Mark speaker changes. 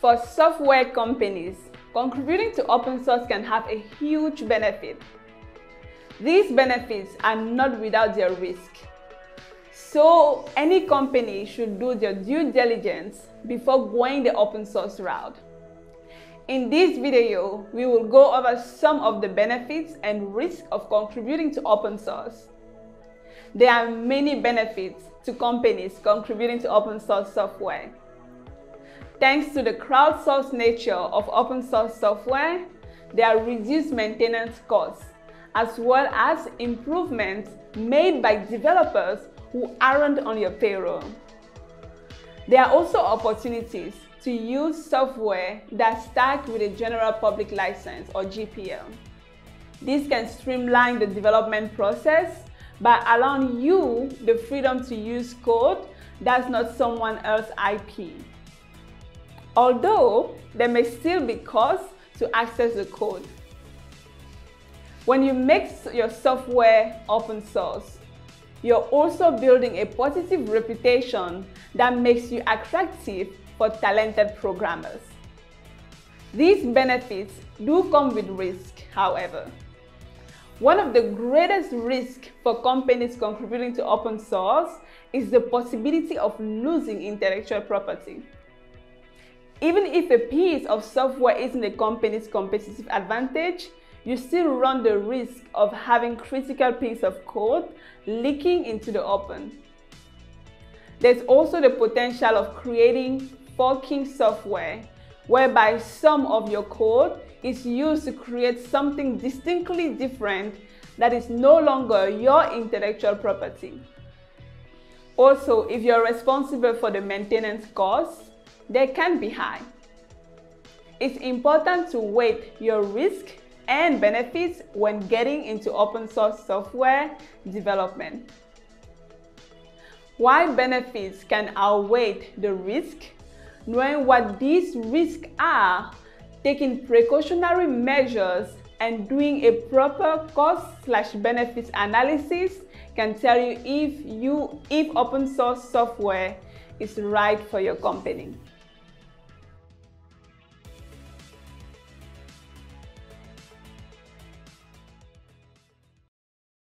Speaker 1: For software companies, contributing to open source can have a huge benefit. These benefits are not without their risk. So any company should do their due diligence before going the open source route. In this video, we will go over some of the benefits and risks of contributing to open source. There are many benefits to companies contributing to open source software. Thanks to the crowdsourced nature of open source software, there are reduced maintenance costs, as well as improvements made by developers who aren't on your payroll. There are also opportunities to use software that's tagged with a General Public License or GPL. This can streamline the development process by allowing you the freedom to use code that's not someone else's IP although there may still be costs to access the code. When you make your software open source, you're also building a positive reputation that makes you attractive for talented programmers. These benefits do come with risk, however. One of the greatest risks for companies contributing to open source is the possibility of losing intellectual property. Even if a piece of software isn't a company's competitive advantage, you still run the risk of having critical piece of code leaking into the open. There's also the potential of creating forking software, whereby some of your code is used to create something distinctly different that is no longer your intellectual property. Also, if you're responsible for the maintenance costs, they can be high. It's important to weigh your risk and benefits when getting into open source software development. While benefits can outweigh the risk, knowing what these risks are, taking precautionary measures, and doing a proper cost slash benefits analysis can tell you if you if open source software is right for your company.